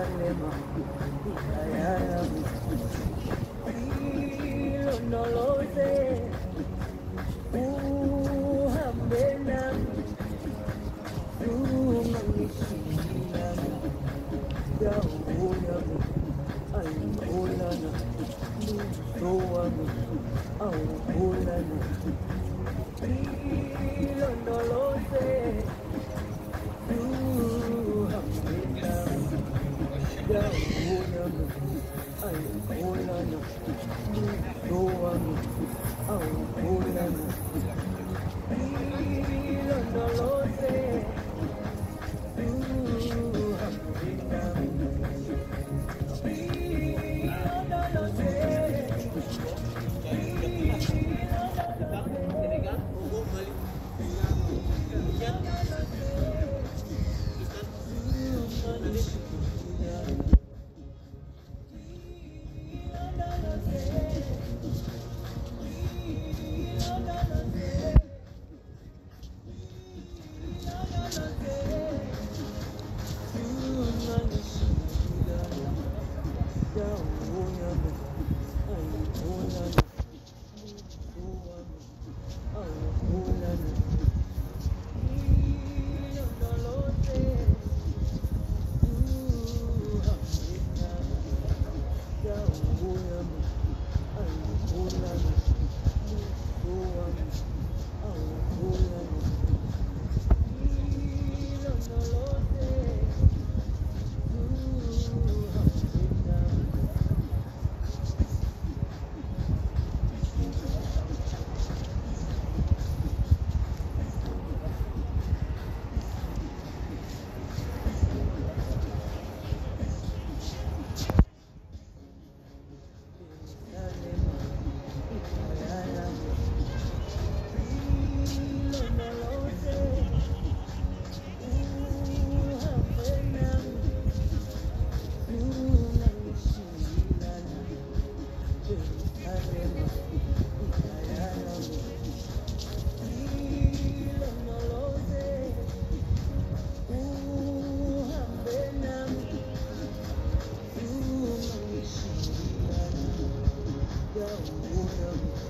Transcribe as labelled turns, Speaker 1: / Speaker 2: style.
Speaker 1: Jerusalem, ikayala ilondoloze uhambe nami lunganishiyana Yaulana, Aulana, Lutoana, Thank you. go. Oh, yeah, oh, yeah. Oh,